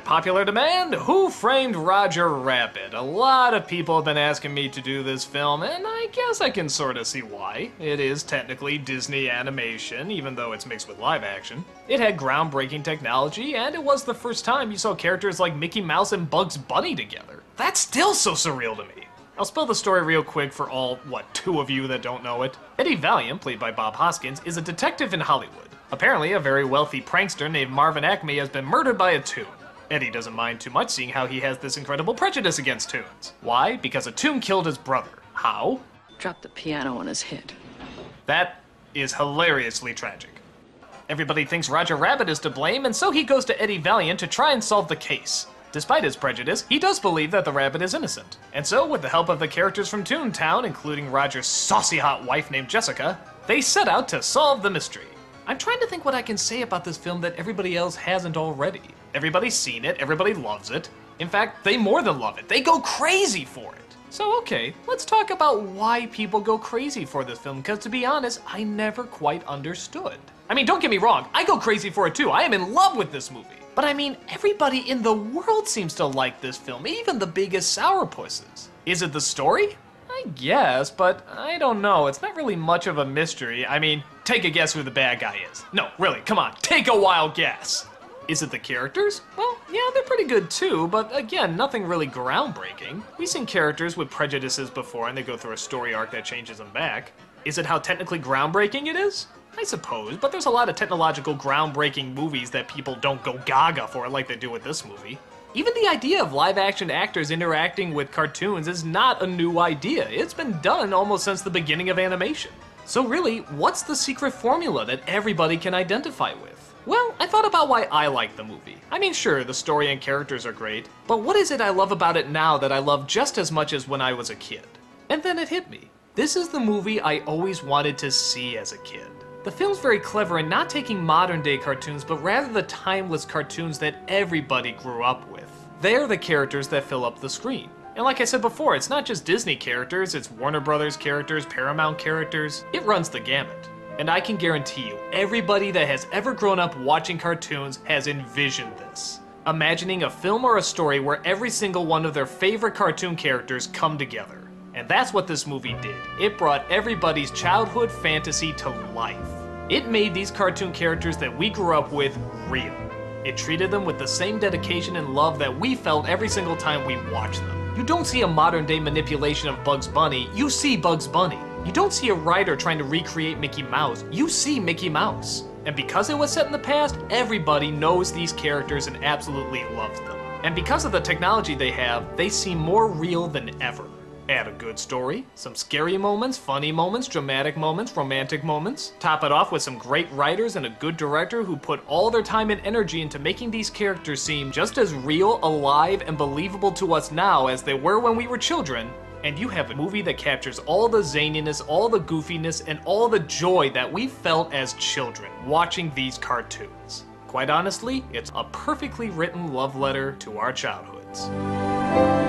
popular demand, Who Framed Roger Rabbit? A lot of people have been asking me to do this film, and I guess I can sort of see why. It is technically Disney animation, even though it's mixed with live action. It had groundbreaking technology, and it was the first time you saw characters like Mickey Mouse and Bugs Bunny together. That's still so surreal to me. I'll spell the story real quick for all, what, two of you that don't know it. Eddie Valiant, played by Bob Hoskins, is a detective in Hollywood. Apparently, a very wealthy prankster named Marvin Acme has been murdered by a toon. Eddie doesn't mind too much seeing how he has this incredible prejudice against toons. Why? Because a toon killed his brother. How? Dropped the piano on his head. That is hilariously tragic. Everybody thinks Roger Rabbit is to blame, and so he goes to Eddie Valiant to try and solve the case. Despite his prejudice, he does believe that the rabbit is innocent. And so, with the help of the characters from Toontown, including Roger's saucy hot wife named Jessica, they set out to solve the mystery. I'm trying to think what I can say about this film that everybody else hasn't already. Everybody's seen it, everybody loves it. In fact, they more than love it. They go crazy for it. So, okay, let's talk about why people go crazy for this film, because to be honest, I never quite understood. I mean, don't get me wrong, I go crazy for it too. I am in love with this movie. But I mean, everybody in the world seems to like this film, even the biggest sourpusses. Is it the story? I guess, but I don't know. It's not really much of a mystery. I mean, take a guess who the bad guy is. No, really, come on, take a wild guess. Is it the characters? Well, yeah, they're pretty good too, but again, nothing really groundbreaking. We've seen characters with prejudices before and they go through a story arc that changes them back. Is it how technically groundbreaking it is? I suppose, but there's a lot of technological groundbreaking movies that people don't go gaga for like they do with this movie. Even the idea of live action actors interacting with cartoons is not a new idea. It's been done almost since the beginning of animation. So really, what's the secret formula that everybody can identify with? Well, I thought about why I like the movie. I mean, sure, the story and characters are great, but what is it I love about it now that I love just as much as when I was a kid? And then it hit me. This is the movie I always wanted to see as a kid. The film's very clever in not taking modern day cartoons, but rather the timeless cartoons that everybody grew up with. They're the characters that fill up the screen. And like I said before, it's not just Disney characters, it's Warner Brothers characters, Paramount characters. It runs the gamut. And I can guarantee you, everybody that has ever grown up watching cartoons has envisioned this. Imagining a film or a story where every single one of their favorite cartoon characters come together. And that's what this movie did. It brought everybody's childhood fantasy to life. It made these cartoon characters that we grew up with real. It treated them with the same dedication and love that we felt every single time we watched them. You don't see a modern day manipulation of Bugs Bunny, you see Bugs Bunny. You don't see a writer trying to recreate Mickey Mouse, you see Mickey Mouse. And because it was set in the past, everybody knows these characters and absolutely loves them. And because of the technology they have, they seem more real than ever. Add a good story, some scary moments, funny moments, dramatic moments, romantic moments. Top it off with some great writers and a good director who put all their time and energy into making these characters seem just as real, alive, and believable to us now as they were when we were children. And you have a movie that captures all the zaniness, all the goofiness, and all the joy that we felt as children watching these cartoons. Quite honestly, it's a perfectly written love letter to our childhoods.